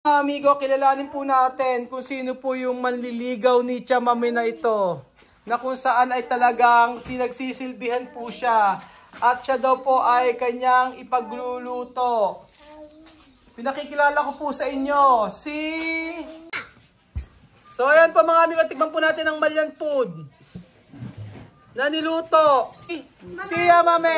Mga amigo, kilalanin po natin kung sino po yung manliligaw ni Chamame na ito. Na kung saan ay talagang sinagsisilbihan po siya. At siya daw po ay kanyang ipagluluto. Pinakikilala ko po sa inyo, si... So ayan po mga amigo, tikman po natin ang Malyan Food. Na niluto. Tia Mame!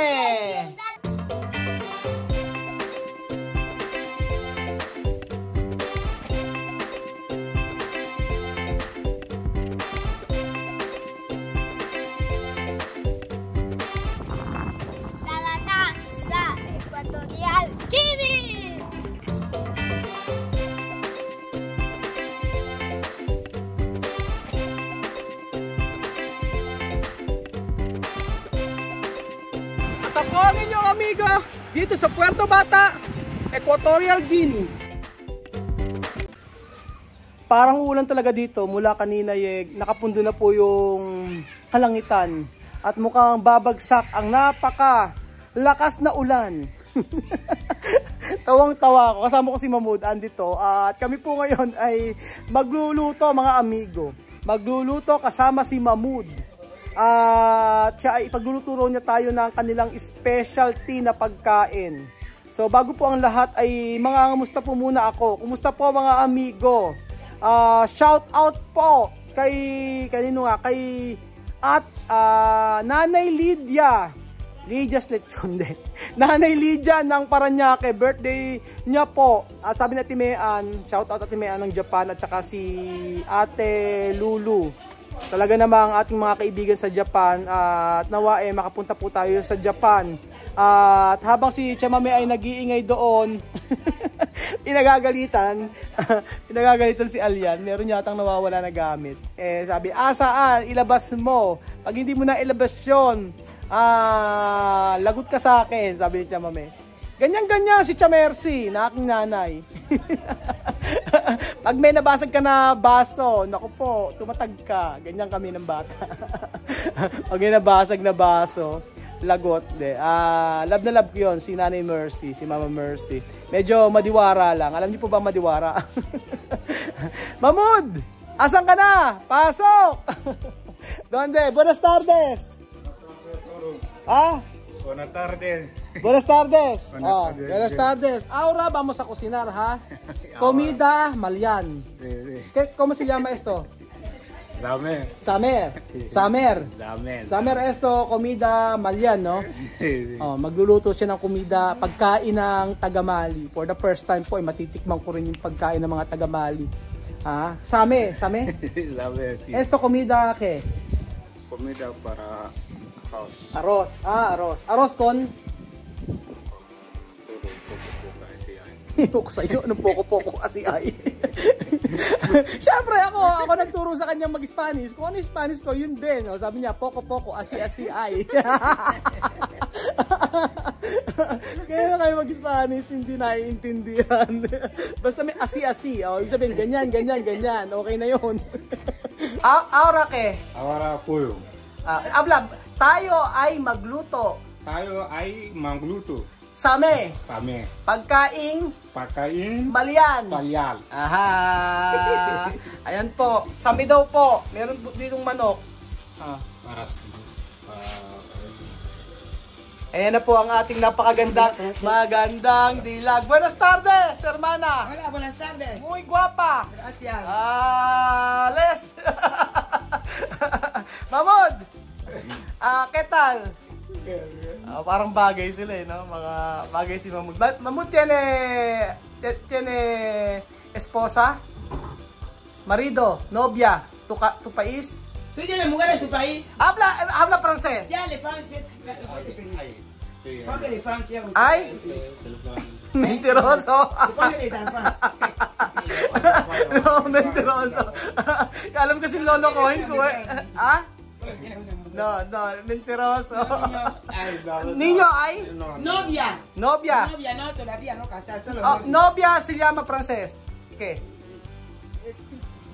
Ako ang inyong amiga dito sa Puerto Bata, Equatorial Guinea. Parang ulan talaga dito mula kanina yeg. Nakapundo na po yung halangitan. At mukhang babagsak ang napaka lakas na ulan. Tawang-tawa ako. Kasama ko si Mahmood andito. At kami po ngayon ay magluluto mga amigo. Magluluto kasama si Mahmood. At siya ay ipagluluto raw niya tayo ng kanilang specialty na pagkain. So bago po ang lahat ay mga kamusta po muna ako. Kumusta po mga amigo? Ah, shout out po kay kanino nga kay at ah, Nanay Lydia. Lydia's Lechon din. Nanay Lydia ng Paranaque, birthday niya po. At sabi na Timean, shout out at Timean ng Japan at saka si Ate Lulu. Talaga namang ating mga kaibigan sa Japan at nawa eh makapunta po tayo sa Japan. at habang si Chamame ay nag-iingay doon, inagagalitan, inagagalitan si Alian, meron yatang nawawala na gamit. Eh sabi, ah? Ilabas mo. Pag hindi mo na ilabas yun, ah, lagot ka sa akin, sabi ni Chamame. Ganyan-ganyan si Chamercy, na aking nanay. Pag may nabasag ka na baso, naku po, tumatag ka. Ganyan kami ng bata. Pag may nabasag na baso, lagot de. Ah, love na love ko yun, si Nanay Mercy, si Mama Mercy. Medyo madiwara lang. Alam niyo po ba madiwara? Mamud! Asan ka na? Pasok! Donde? Buenas tardes! Ah? Buenas tardes. Buenas tardes. Buenas Oh, tardes. buenas tardes. Ahora vamos a cocinar, ha? Comida Malian. ¿Qué, ¿Cómo se llama esto? Dame. Samer. Samer. Dame. Samer esto, comida Malian, no? Oh, magluluto siya ng kumida, pagkain ng tagamali. For the first time po, eh, matitikman ko rin yung pagkain ng mga tagamali. Ah, same, same. Dame, sí. Esto comida que Comida para house. arroz. Ah, arroz. Arroz con Hinok sa'yo, anong poko-poko kasi ay. Siyempre ako, ako nagturo sa kanya mag-Spanish. Kung ano yung Spanish ko, yun din. O, sabi niya, poko-poko, asi-asi ay. Kaya na kayo mag-Spanish, hindi naiintindihan. Basta may asi-asi. O, ibig sabihin, ganyan, ganyan, ganyan. Okay na yun. Ahora ke, Ahora pollo. ah, habla, tayo ay magluto. Tayo ay mangluto. Same, Same. pagkaing Pakain. malian. Palyal. Aha! Ayan po, sami daw po. Meron po ditong manok. Ah. Para s- ah, Ayan na po ang ating napakaganda, magandang dilag. Buenas tardes, hermana. Hola, buenas tardes. Muy guapa. Gracias. Ah, les. Mamod. Ah, ¿qué tal? Ah, parang bagay sila eh, no? Mga bagay si Mamud. Ma- Mamud tiene, ti- tiene esposa, marido, novia, tu, ka- tu país. ¿Tú tienes mujer en tu país? Habla, habla francés. Ya, le Francia. sí. Póngale Francia. Ay, mentiroso. Póngale San Juan. no, mentiroso. Alam kasi lolokohin ko eh. Ah? No, no, mentiroso. Ay, Niño ay No, no. Novia. novia. Novia, no, todavía no casada. Solo Oh, novia. se llama francés. ¿Qué?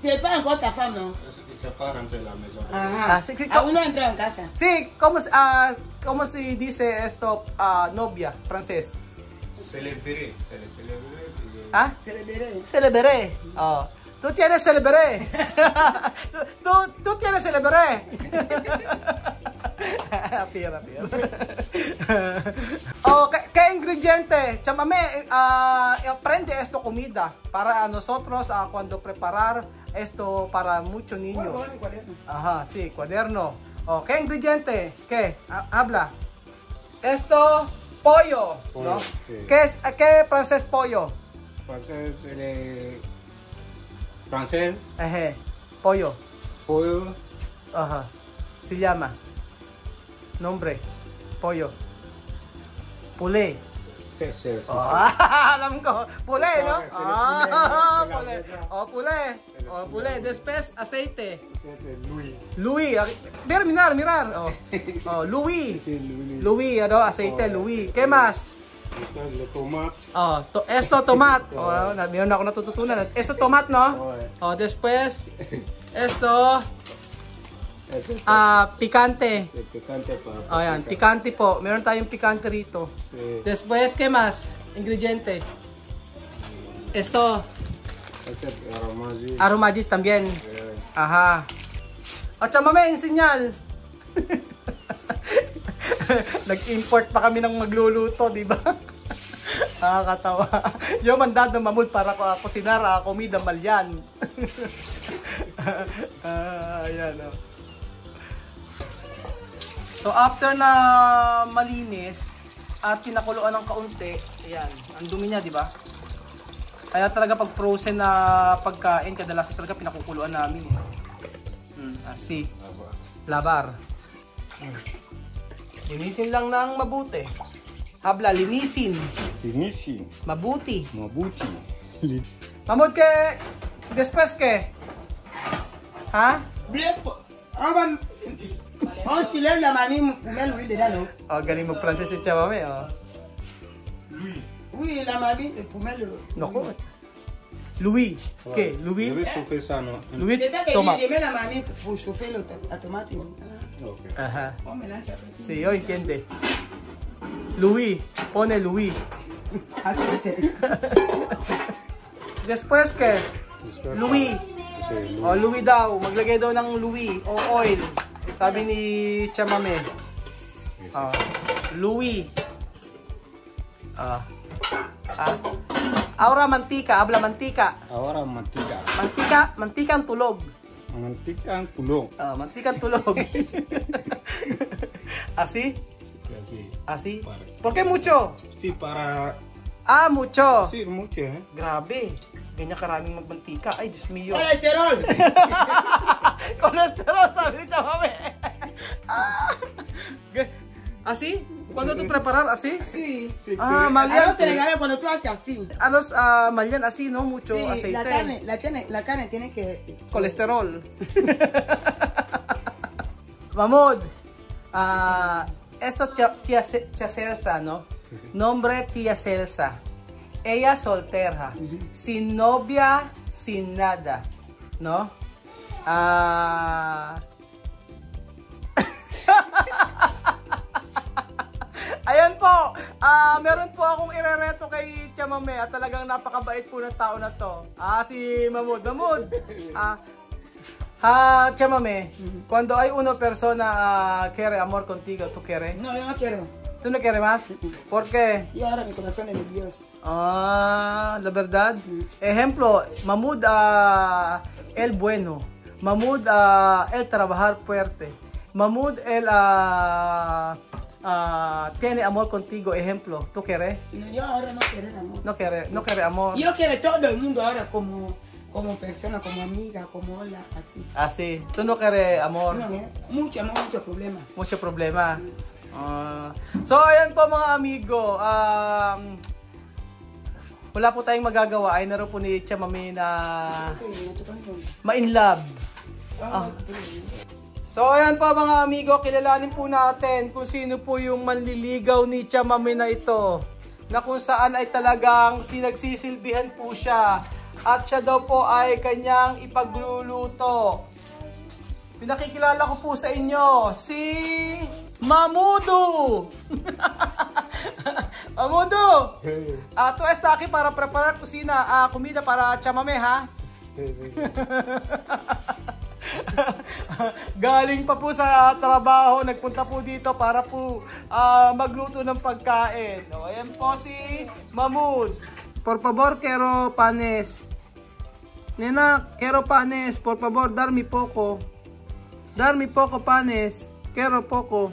C'est pas encore ta femme, non? Se separa entre la. Ah, Ajá. sí, sí, Aún no ha entrado en casa. Sí, ¿cómo, se- ah, ¿cómo se dice esto, ah, novia, francés? Se le célébrer. Ha? Celebré. Celebré. Oh. Tú tienes celebré. tú, tú, tú tienes celebré. tira, tira. oh, ¿qué, qué ingrediente? Chamame, ah, aprende esto comida para nosotros ah, cuando preparar esto para muchos niños. Bueno, cuaderno. Ajá, sí, cuaderno. Oh, ¿Qué ingrediente? ¿Qué? Ha- habla. Esto, pollo. Pollo, ¿no? sí. ¿Qué es, qué francés pollo? Francés, eh, francés, Eje, pollo. pollo, Ajá. Se llama. Nombre. Pollo. Pulé. sí, sí, sí. Ah, alam ko. Pulé, no? Ah, pulé, Oh, pulé. Oh, pulé. Después, aceite. C'était Louis. Louis. ah, Ver, mirar, mirar. Oh, oh Louis. Louis. Ano? Aceite, Oh. Louis. ¿Qué más? Después le tomate. Oh, to, esto tomat. Oh, na, meron ako natututunan. Esto tomat, no? Oh, después, esto, ah, picante. el picante para Oh, yan, picante po. Meron tayong picante rito. Sí. Después, ¿qué más? Ingrediente. Esto, aromaji. aromagit también. Eh, Aha. At yung sinyal. Nag-import pa kami ng magluluto, di ba? Nakakatawa. Yo mandado mamud para ko ako sinara komida malyan. ah, ayan oh. So after na malinis at pinakuluan ng kaunti, ayan, ang dumi niya, di ba? Kaya talaga pag frozen na pagkain, kadalasan talaga pinakukuluan namin. Eh. Hmm, asi. Labar. Hmm. Linisin lang ng mabuti. Habla, linisin. Inishi. Mabuti. Mabuti. Mamud ke, después ke. Ha? Bref, on va. On soulève la mamie pour mettre l'huile dedans, non Oh, galing mag-Francis si Chamame, oh. Oui, la mettre le. Naku. Louis. Ke, Louis. Je vais chauffer ça, non Louis je mets la mamie pour chauffer le tomate. Ok. Aha. On mélange ça. petit. Si, yo, entiende. Louis. Pone Louis. Ah, c'est Después ke, Después, Louis. c'est Louis. Oh, Louis daw. Maglagay daw ng Louis o oil. Sabi ni Chamame. Ah, Louis. Ah. Ah. Ahora mantika, habla mantika. Ahora manteca. Mantika, mantika ang tulog. Manteca en culón. Ah, mantika ang tulog. Así? Así. Así? Para. ¿Por qué mucho? Sí, para... Ah, mucho. Sí, mucho, ¿eh? Grabe. Ganyan karaming magmantika. Ay, Diyos mio. Colesterol. Colesterol, sabi ni Chamame. ah. G- Así? ¿Cuándo tú preparar así? Sí. Sí, Ah, te regalas cuando tú haces así. Anos, ah, malyan así, ¿no? Mucho Sí, aceite. la carne, la carne, la carne tiene que. Colesterol. Mamud. Ah, esto tía, tía, tía Celsa, ¿no? Nombre tía Celsa. Ella soltera, sin novia, sin nada, ¿no? Ah. Ah meron po akong irereto kay Chamame at talagang napakabait po ng tao na to. Ah, si Mamud. Mamud, ah, ha, Chamame, cuando hay una persona ah, quiere amor contigo, ¿tú quieres? No, yo no quiero. ¿Tú no quieres más? ¿Por qué? Y ahora mi corazón es de Dios. Ah, la verdad. Ejemplo, Mahmoud, ah, el bueno. Mahmoud, ah, el trabajar fuerte. Mahmoud, el ah, ah, tiene amor contigo. Ejemplo, ¿tú quieres? No, yo ahora no quiero amor. No quiere, no quiere amor. Yo quiero todo el mundo ahora como, como persona, como amiga, como hola, así. Así. Tú no quieres amor. No, mira, mucho amor, mucho problema. Mucho problema. Ah. so, ayan po mga amigo. Um, wala po tayong magagawa. Ay naroon po ni Chamami na ma-in love. Ah. So ayan po mga amigo, kilalanin po natin kung sino po yung manliligaw ni Chamami na ito. Na kung saan ay talagang sinagsisilbihan po siya. At siya daw po ay kanyang ipagluluto. Pinakikilala ko po sa inyo si Mamudo! Mamudo! Ah, tu está aqui para preparar cocina, ah, comida para chamame, ha? Galing pa po sa trabaho, nagpunta po dito para po ah, magluto ng pagkain. O, ayan po si Mahmoud. Por favor, quiero panes. Nena, quiero panes. Por favor, darme poco. Darme poco panes. Quiero poco.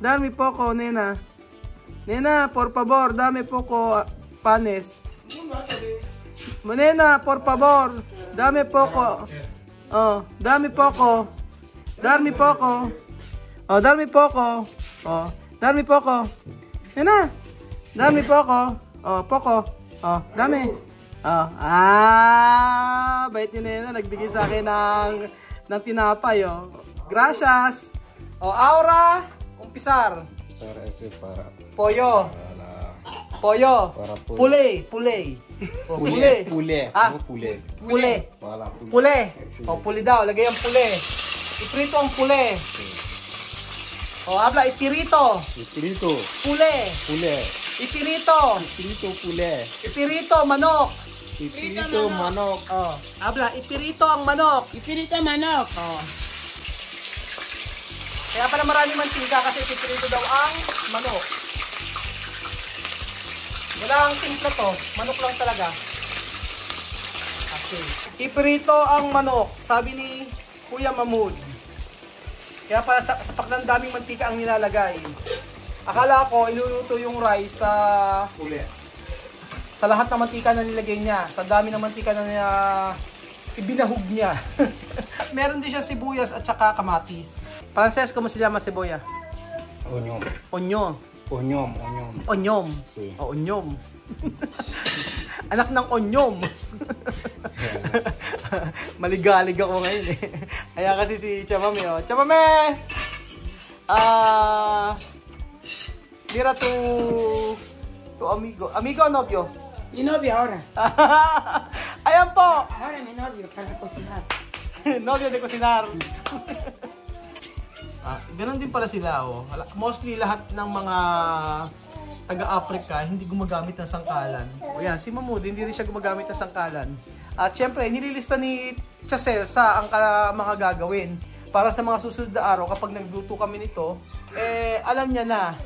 Darme poco, nena. Nena, por favor, dame poco ah, panes. Nena, por favor, dame poco. Oh, dame poco. Darme poco. Oh, darme poco. Oh, darme poco. Nena, darme poco. Oh, poco. Oh, dame. Oh, ah, bait ni Nena, nagbigay sa akin ng, ng tinapay, oh. Gracias. Oh, Aura, umpisar. Para ese para para Pollo. Para pollo. Pule, pule. Oh, pule. pule, Ah. no pule. Pule. Para pule. Pule. O, puli daw. Lagay ang pule. Iprito ang pule. O, habla, ipirito. Espíritu, Pule. pule. Ipirito. Espíritu pule. Ipirito, manok. Espíritu manok. O, habla, ipirito ang manok. Ipirito manok. O. Kaya pala marami mantika kasi ipirito daw ang manok. Wala ang timpla to. Manok lang talaga. Okay. Ipirito ang manok, sabi ni Kuya Mahmood. Kaya pala sa, sa paklan daming mantika ang nilalagay. Akala ko iluluto yung rice sa Pule. sa lahat ng mantika na nilagay niya, sa dami ng mantika na niya ibinahog niya. Meron din siya sibuyas at saka kamatis. Frances, como se llama cebolla? Onyom. Onyo. Onyom, onyom. Onyom. Sí. O, onyom. Anak ng onyom. Maligalig ako ngayon eh. Kaya kasi si Chamame, oh. Chamame! Ah... Mira tu... Tu amigo. Amigo o novio? Mi novio ahora. Ayan po! Ahora mi novio para cocinar. novio de cocinar. Ah, ganun din pala sila, oh. Mostly lahat ng mga taga-Africa hindi gumagamit ng sangkalan. O yan, si Mahmoud, hindi rin siya gumagamit ng sangkalan. At syempre, nililista ni Chasel sa ang mga gagawin. Para sa mga susunod na araw, kapag nagluto kami nito, eh, alam niya na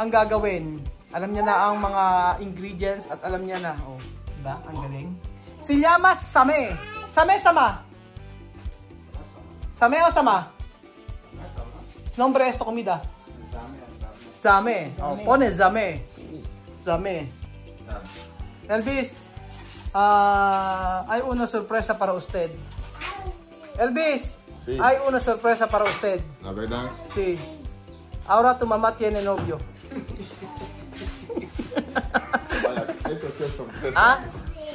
ang gagawin. Alam niya na ang mga ingredients at alam niya na. Oh, diba? Ang galing. Si Llamas Same. Same sama. Same o sama? Nombre esto comida. Zame. Oh, pone zame. Zame. Elvis, ah, hay una sorpresa para usted. Elvis, Sí. hay una sorpresa para usted. La verdad, Sí. Ahora tu mamá tiene novio. esto sí es sorpresa. ¿Ah?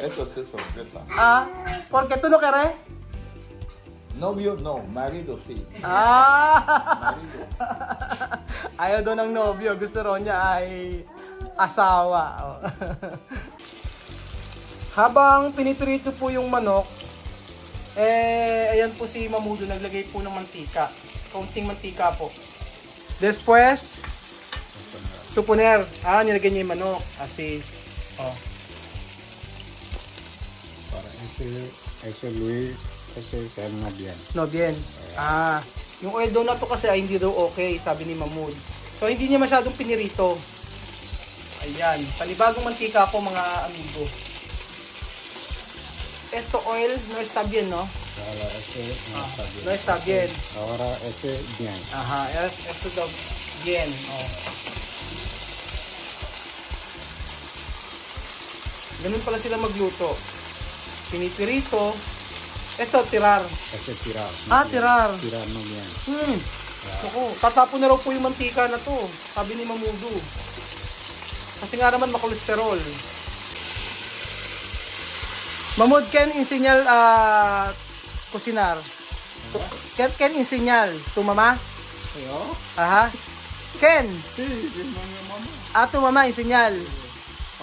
Esto sí es sorpresa. Ah, porque tú no querés. Novio, no. Marido, sí. Ah! Marido. Ayaw daw ng nobyo. Gusto raw niya ay asawa. Oh. Habang pinipirito po yung manok, eh, ayan po si Mamudo, naglagay po ng mantika. Kaunting mantika po. Después, tupuner. Ah, nilagay niya yung manok. Kasi, oh. Para ese, ese Luis, ese se arma bien. No, bien. Ah, yung oil daw na to kasi ay hindi daw okay, sabi ni Mahmoud. So, hindi niya masyadong pinirito. Ayan. Panibagong mantika po mga amigo. Esto oil no está bien, no? Ahora ese no está bien. No está bien. Ahora ese bien. Aha, es, esto daw bien. Oh. Ganun pala sila magluto. Pinipirito. Esto, tirar. Ese tirar. Ah, tirar. Tirar no bien. Hmm. Naku, tatapon na raw po yung mantika na to. Sabi ni Mamudo. Kasi nga naman makolesterol. Mamud, Ken enseñar a cocinar. Ken, Ken enseñar. Tu mamá? ¿Yo? Aha. Ken, ah, tu mamá enseñar.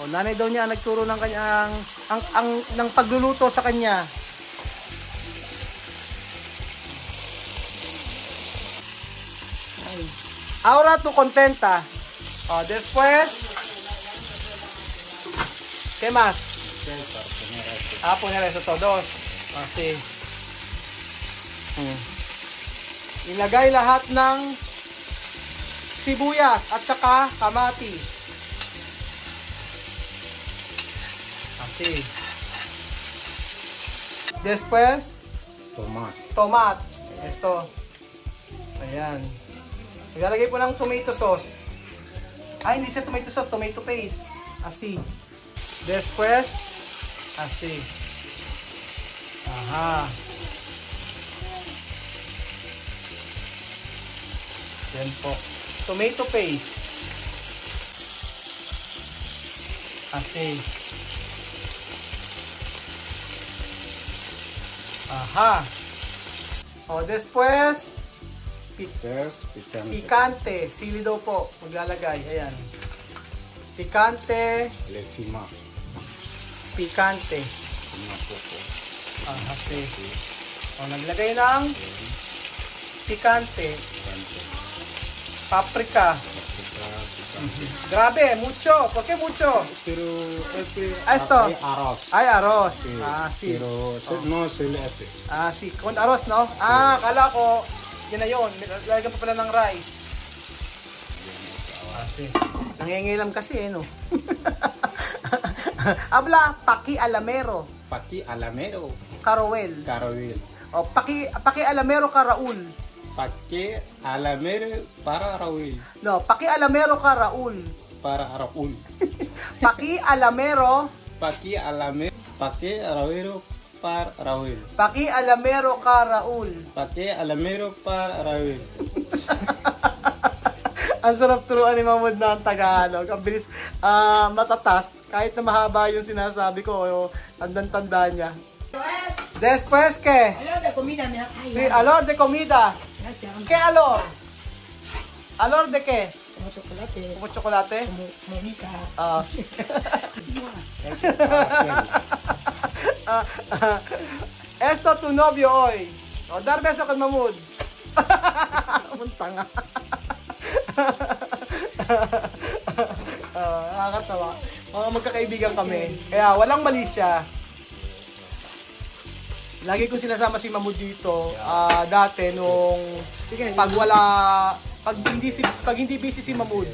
O, nanay daw niya ang nagturo ng kanyang, ang, ang, ng pagluluto sa kanya. Ahora tu contenta. Oh, después. ¿Qué más? Ah, poner eso todos. Así. Hmm. Ilagay lahat ng sibuyas at saka kamatis. Así. Después, Tomate. tomat. Esto. Ayan. Maglalagay po ng tomato sauce. Ay, hindi siya tomato sauce, tomato paste. Así. Después, así. Aha. Yan po. Tomato paste. Así. Aha. O, después, Tres, picante. Pikante, sili daw po, maglalagay. Ayan. Pikante, Le cima. pikante. Cima poco. Ah, kasi. O, naglagay ng pikante, Picante. paprika. Paprika, picante. Grabe, mucho. ¿Por qué mucho? Pero ese Ah, esto. hay arroz. Ay, arroz. Sí, Ah, sí. Pero se- no se le hace. Ah, sí. Con arroz, no? Ah, kala ko, yun na yun. Lalagyan pa pala ng rice. Sí. Nangingilam kasi, eh, no? Habla, paki alamero. Paqui alamero. Caroel. Carabel. O, paki, paki alamero ka Raul. Paqui alamero para Raúl. No, paki alamero ka Raul. Para Raúl. Paki alamero, Paqui alamero. Paqui alamero para Raúl. paki alamero ka Raul. Paqui alamero para Raúl. Ang sarap turuan ni Mahmoud na ang Tagalog. Ang bilis, ah, matatas. Kahit na mahaba yung sinasabi ko, o, tandang-tanda niya. Después que, Hablando de comida. Ay, si alor de comida. gracias. ¿Qué alor? ¿Alor de qué? Como chocolate, Como chocolate? como monica. Ah. Esto tu novio hoy. O, dar beso kay Mahmoud. Munta nga. Ah, nakakatawa. Mga magkakaibigan kami. Kaya walang mali siya. Lagi ko sinasama si Mahmoud dito. Ah, dati nung pag wala pag hindi si pag hindi busy si Mahmoud.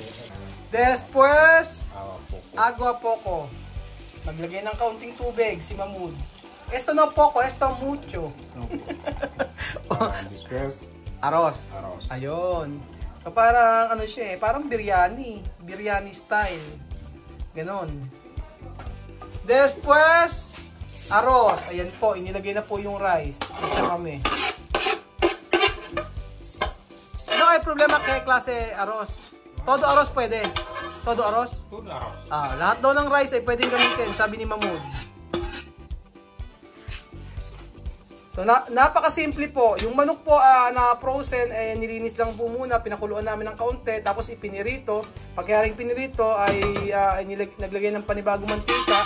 Después Agua poco. agua poco. Maglagay ng kaunting tubig si Mahmoud. Esto no poco, esto mucho. Ah, después Aros. arroz. Ayun. So parang ano siya eh, parang biryani. Biryani style. Ganon. Después, arroz. Ayan po, inilagay na po yung rice. Ito kami. No hay problema kay klase arroz. Todo arroz pwede. Todo arroz. Todo arroz. Ah, lahat daw ng rice ay pwedeng gamitin, sabi ni Mahmoud. So, na, napakasimple po. Yung manok po ah, na frozen, eh, nilinis lang po muna, pinakuluan namin ng kaunti, tapos ipinirito. Pagkaring pinirito, ay nilag, naglagay ng panibagong mantika.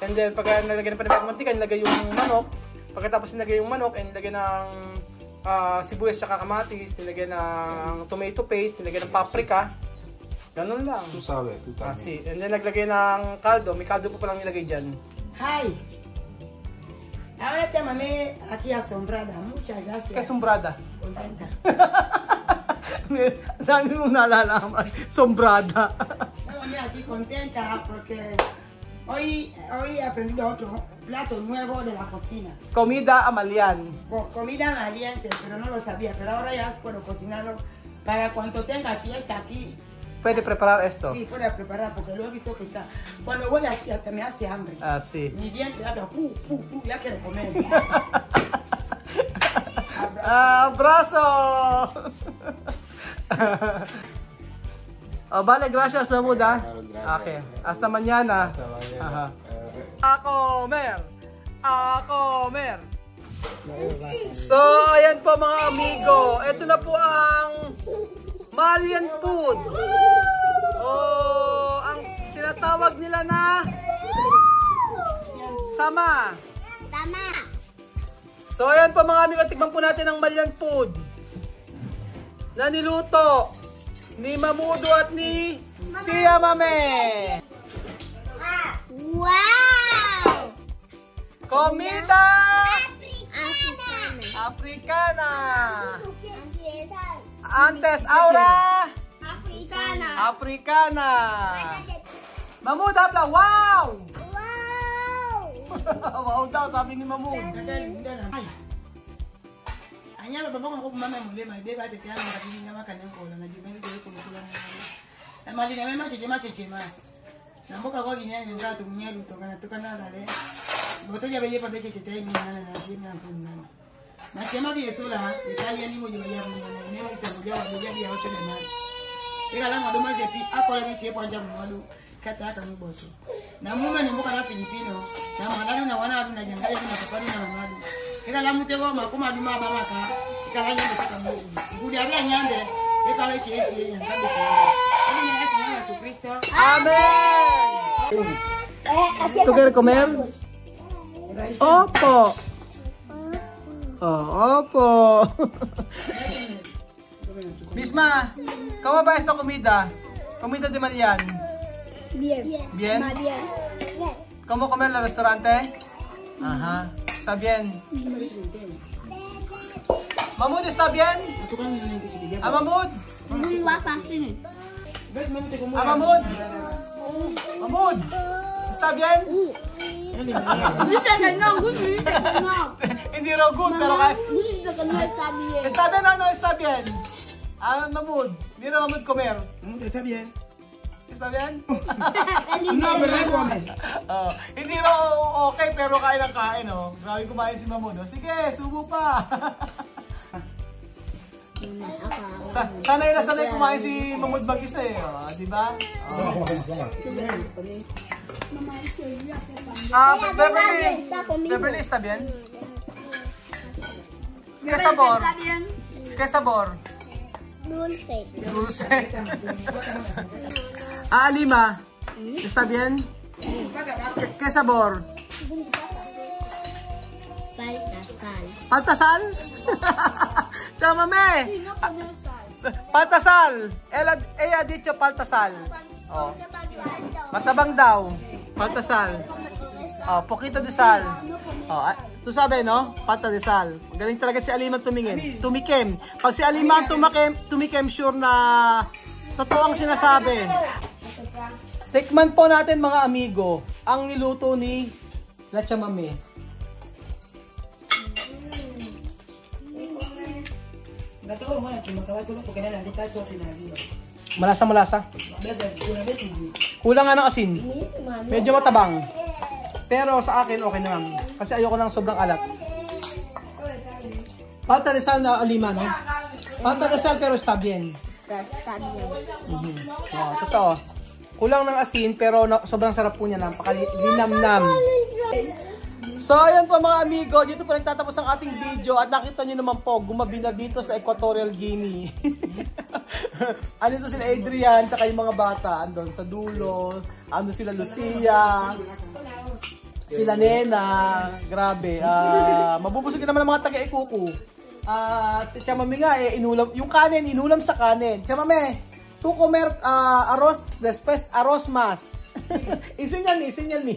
And then, pagka nalagay ng panibagong mantika, nilagay yung manok. Pagkatapos nilagay yung manok, and nilagay ng ah, sibuyas at kamatis, nilagay ng tomato paste, nilagay ng paprika. Ganun lang. Tú sabes, tú Ah, también. si. And then naglagay ng kaldo. May kaldo po palang nilagay dyan. Hi. Ahora te mamé aquí asombrada. Muchas gracias. Kasumbrada. Contenta. Ang dami mong nalalaman. Sombrada. Me mamé aquí contenta porque hoy, hoy he aprendido otro plato nuevo de la cocina. Comida Amalian. Co- comida valiente, pero no lo sabía. Pero ahora ya puedo cocinarlo para cuando tenga fiesta aquí. Pwede preparar esto. Sí, pueda preparar porque lo he visto que está. Cuando huele así hasta me hace hambre. Ah, si. Mi vientre habla, pu, pu, pu, ya quiero comer. Ah, abrazo! oh, vale, gracias na muda. Okay. Hasta mañana. Hasta mañana. Aha. Eh, Ako, Mer! Ako, Mer! So, ayan po mga amigo. Ito na po ang Malian food. Sama. Tama. So, ayan po mga amigo. Tikman po natin ang Malian food. Na niluto ni Mamudo at ni Tia Mame. Wow! Comida Africana. Africana. Antes Aura Africana. Africana. Mamud habla, wow! Wow! daw, sabi ni Mamud. Anyama baba ko mama mulema ibeba tete yangu lakini nyama kana nkola na jibeni kwa kula kula. Na mali na mema cheche macheche ma. Na mboka kwa ginyanya ngatu mnyalu tokana tokana dale. Botoja beye pa beke tete ni nana na jini hapo nana. Na chema bi esula italia ni moja ya mwana. Nema isa moja wa moja ya ocho na nane. Ika la ngado maje pi akola ni chepo anja mwadu kata hata mboto. Na mume ni mboka na Filipino. Na mwanadamu na wana na jangali na safari na mamadu. Ika la mutego makoma duma baraka. Ika la nyande saka mungu. Ngudi abia nyande. Ika la chechi yenye ngambe chechi. Ini ni ni Yesu Kristo. Amen! ¿Tú quieres comer? Opo. Oh, opo. Misma, ¿cómo va esta comida? Comida de Marian. Bien. Bien. Bien. ¿Cómo comer en el restaurante? Ajá. ¿Está bien? Mahmoud, ¿está bien? Tukang nini kichi ¿Ah, Mahmoud? Bumili pa sini. Bes mami te kumu. ¿Ah, Mahmoud? Mahmoud? ¿Está bien? Bisa ka na, gusto ka na. Hindi raw good, pero kaya... Gusto ka na sabi eh. ¿Está bien o no está bien? Ah, Mahmoud. Hindi raw Mahmoud comer. Mungu está bien. No, pero no come. Oh, hindi raw okay, pero kain ng kain, oh. Grabe kumain si Mahmoud, oh. Sige, subo pa. Sa sanay na sanay kumain si Mahmoud mag-isa eh, oh. Di ba? Oh. Ah, Beverly. Beverly, está bien? ¿Qué sabor? ¿Qué sabor? Dulce. Dulce. ah, Lima. ¿Está bien? ¿Qué, qué sabor? Baltasal. ¿Pantasal? Chámame. Pantasal. Ella, ella ha dicho pantasal. Oh. Matabang daw. Pantasal. Oh, poquito de sal. Oh, ah, tu sabi, no? Pata de sal. Galing talaga si Aliman tumingin. Tumikim. Pag si Aliman tumakim, tumikim, sure na totoo ang sinasabi. Tikman po natin mga amigo ang niluto ni La Chamame. Natoka mwana kimakawa tulo kwa kana ndika kwa sinajua. Malasa malasa. Kulang nga ng asin. Medyo matabang. Pero sa akin okay naman. Kasi ayoko ng sobrang alat. Pata de sal na alima, no? Pata de sal pero está bien. Sabi Mhm. Oh, totoo. Kulang ng asin pero na, sobrang sarap po niya. Napakalinamnam. So, ayan po mga amigo. Dito po nagtatapos ang ating video. At nakita nyo naman po, gumabi na dito sa Equatorial Guinea. ano to sila Adrian, tsaka yung mga bata. Andun sa dulo. Ano sila Lucia. Sila Nena. Grabe. Ah, mabubusog naman ang mga taga-ikuku. Ah, si Chamame nga eh, inulam, yung kanin, inulam sa kanin. Chamame, tu comer ah, arroz, después arroz más. isin yan, isin yan ni.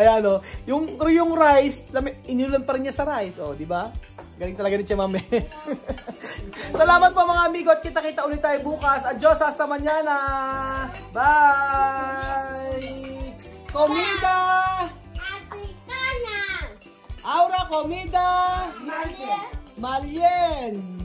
Ayan o, yung, yung rice, inulam pa rin niya sa rice, oh, di ba? Galing talaga ni Chamame. Salamat po mga amigo at kita-kita ulit tayo bukas. Adios hasta mañana. Bye! Comida! Africana. Aura comida! Malien!